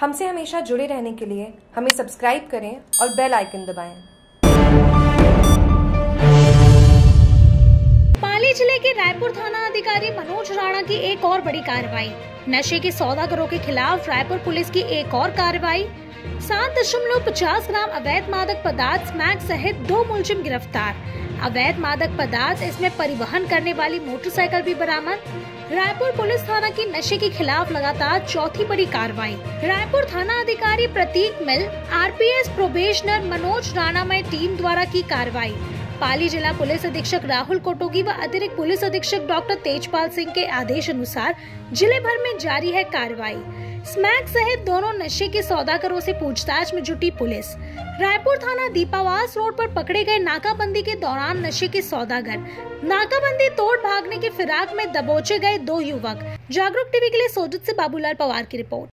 हमसे हमेशा जुड़े रहने के लिए हमें सब्सक्राइब करें और बेल आइकन दबाएँ। पाली ज़िले के रायपुर थाना अधिकारी मनोज राणा की एक और बड़ी कार्रवाई। नशे के सौदागरों के खिलाफ रायपुर पुलिस की एक और कार्रवाई। सात दशमलव पचास ग्राम अवैध मादक पदार्थ स्मैक सहित दो मुलजिम गिरफ़्तार। अवैध मादक पदार्थ इसमें परिवहन करने वाली मोटरसाइकिल भी बरामद। रायपुर पुलिस थाना की नशे के खिलाफ लगातार चौथी बड़ी कार्रवाई। रायपुर थाना अधिकारी प्रतीक मिल, आरपीएस प्रोबेशनर मनोज राणा में टीम द्वारा की कार्रवाई। पाली जिला पुलिस अधीक्षक राहुल कोटोगी व अतिरिक्त पुलिस अधीक्षक डॉक्टर तेजपाल सिंह के आदेश अनुसार ज़िले भर में जारी है कार्रवाई। स्मैक सहित दोनों नशे के सौदागरों से पूछताछ में जुटी पुलिस। रायपुर थाना दीपावास रोड पर पकड़े गए नाकाबंदी के दौरान नशे के सौदागर, नाकाबंदी तोड़ भागने के फिराक में दबोचे गए दो युवक। जागरूक टीवी के लिए सोजित से बाबूलाल पवार की रिपोर्ट।